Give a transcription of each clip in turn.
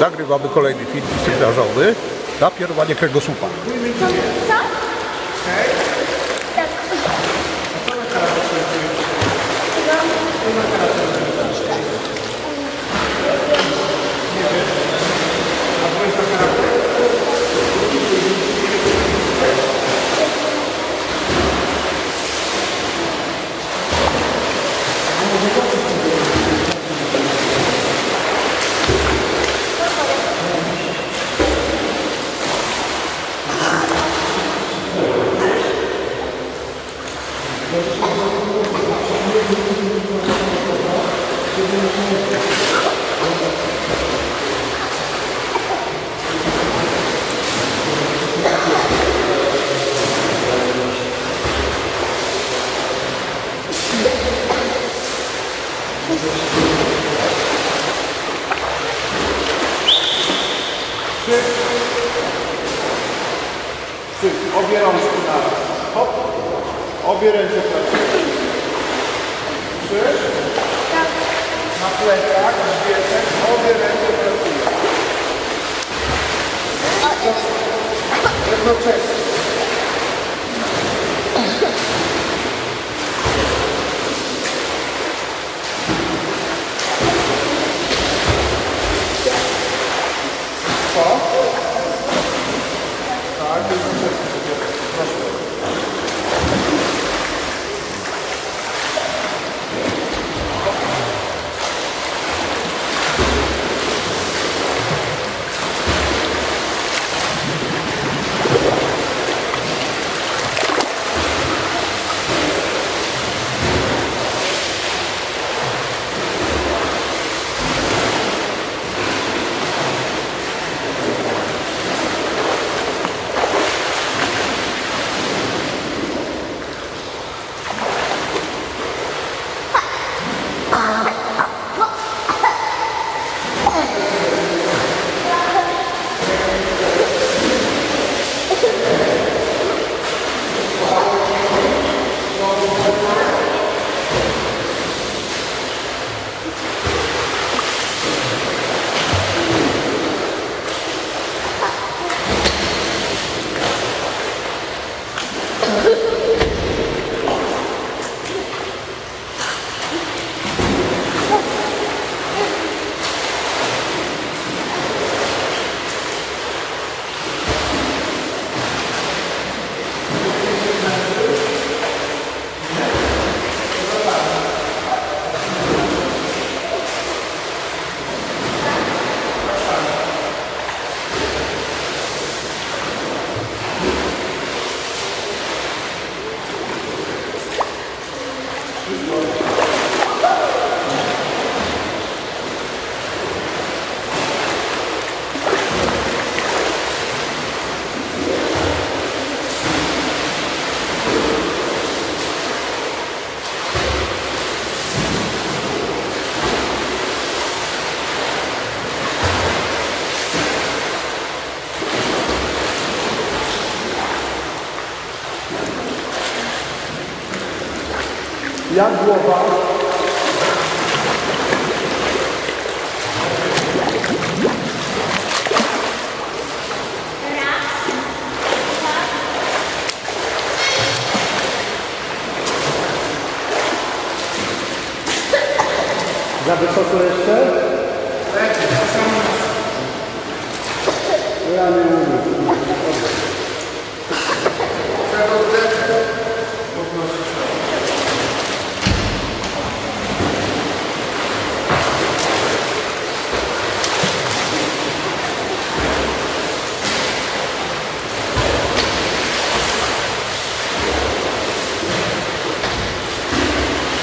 nagrywamy kolejny film dyscyplinarzowy na pierowanie kręgosłupa. Co? Tak. Trzy. Obie rączki na raz. Hop. Obie ręce pracują. Trzy. Na plecach, wiecach. Obie ręce pracują. Jednocześnie. Głowa? Za wysoko jeszcze? Ja nie mówię.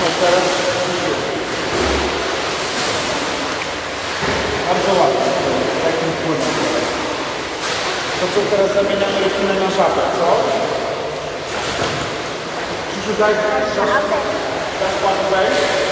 No teraz bardzo ładnie. Takim płynem. To co teraz zamieniamy rutynę na żabę, co? Krzysiu, daj, dasz, dasz panu wejść?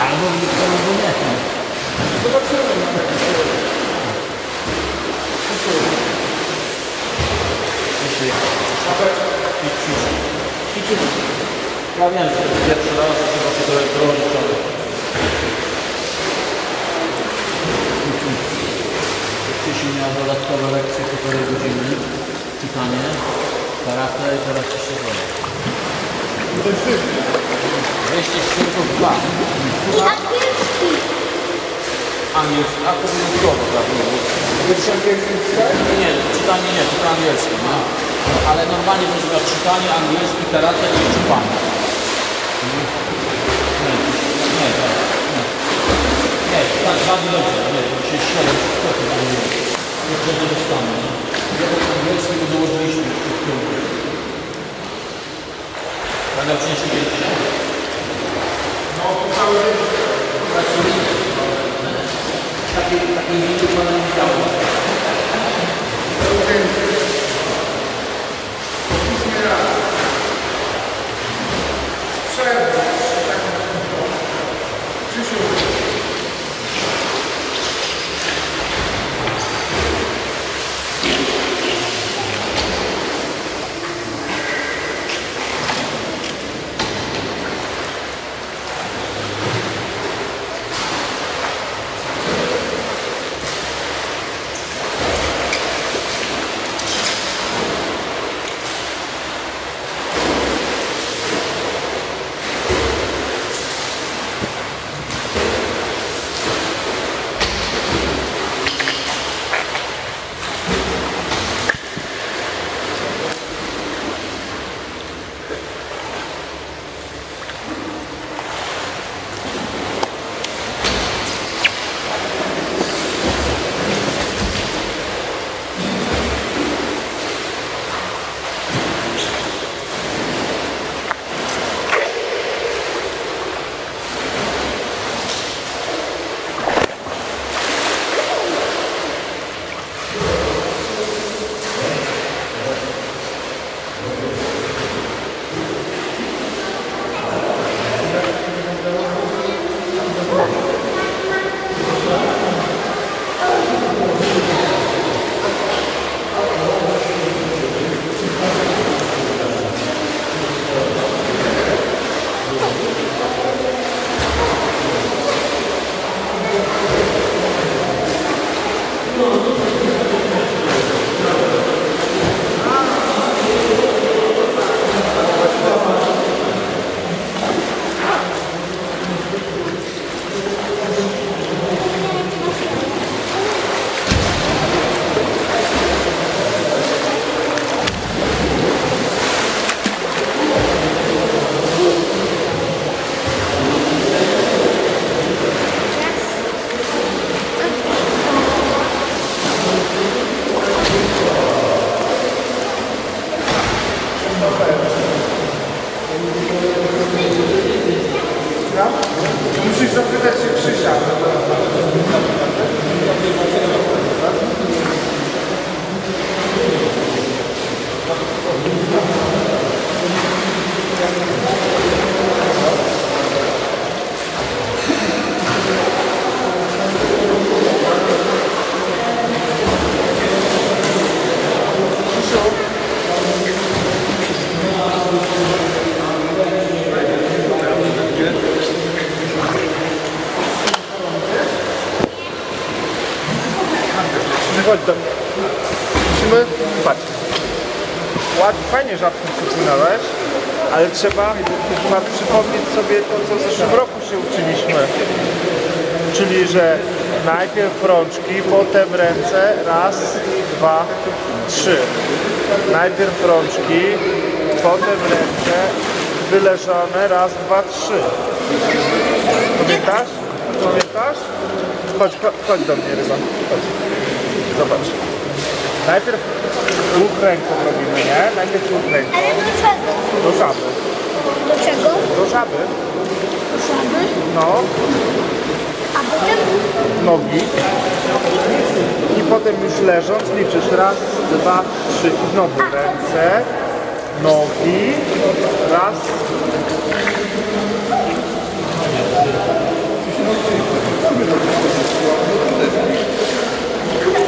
Albo albo nie. Zobaczymy na jakiś Dzisiaj. Ja wiem, że to jest pierwszy raz, trzeba się trochę bronić, ale... Krzysiu miał dodatkowe lekcje półtorej godziny, czytanie, karate i teraz jeszcze. Wejście z tylko dwa. I angielski. Angielski, a to wyjątkowo tak było. Pierwszy angielski? Nie, czytanie nie, tylko angielski, no. Ale normalnie będzie miał czytanie, angielski, karate i czytanie. Nie, nie, tak, nie. Nie, tak, dwa bilety, nie, to się siedem, co to było? Jeszcze nie dostanę, nie? Jeden angielski to dołożyliśmy w tyłu. Tak, jak przyniesie dzieci, nie? No, to cały. Takiej, takiej liczby pana nie zapytać się Krzysia. Chodź do mnie. Musimy... Patrz. Ładnie, fajnie żabką przypłynąłeś, ale trzeba chyba przypomnieć sobie to, co w zeszłym roku się uczyliśmy. Czyli, że najpierw rączki, potem ręce, raz, dwa, trzy. Najpierw rączki, potem ręce, wyleżone, raz, dwa, trzy. Pamiętasz? Pamiętasz? Chodź, chodź, chodź do mnie, ryba. Chodź. Zobacz. Najpierw ruch ręką robimy, nie? Najpierw ruch ręką. Ale do czego? Do żaby. Do czego? Do żaby. Do żaby? No. A potem? Nogi. I potem już leżąc liczysz raz, dwa, trzy i znowu ręce, nogi, raz.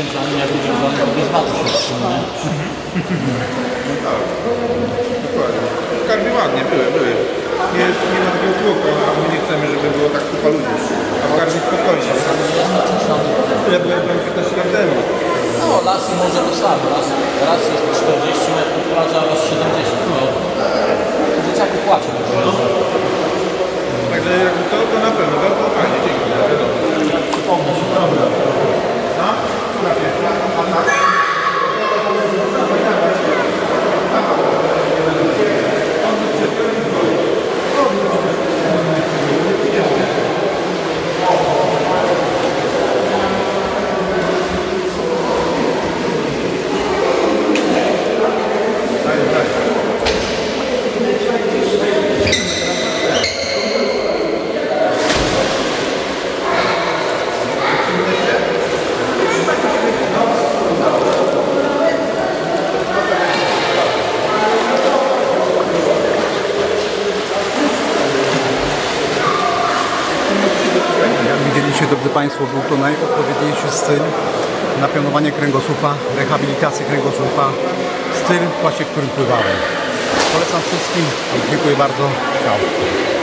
Pan wywiązany, jak wywiązany, to bez watu się trzyma, nie? Dokładnie. Skarby ładnie, były, były. Nie, nie ma takiego tłoku, a my nie chcemy, żeby było tak kupa ludzi. A w Karbi spokojnie. Ja byłem tam 15 lat temu. No, lasy może to samo. Raz, raz jest 40 metrów plaża, a raz 70. No. Dzieciaki płaczą. Także jakby to, to na pewno, bardzo fajnie, dzięki. Wiadomo. Przypomnę się. Dobra. Jak drodzy Państwo, był to najodpowiedniejszy styl na pionowanie kręgosłupa, rehabilitacji kręgosłupa, styl właśnie, którym pływałem. Polecam wszystkim. Dziękuję bardzo. Ciao.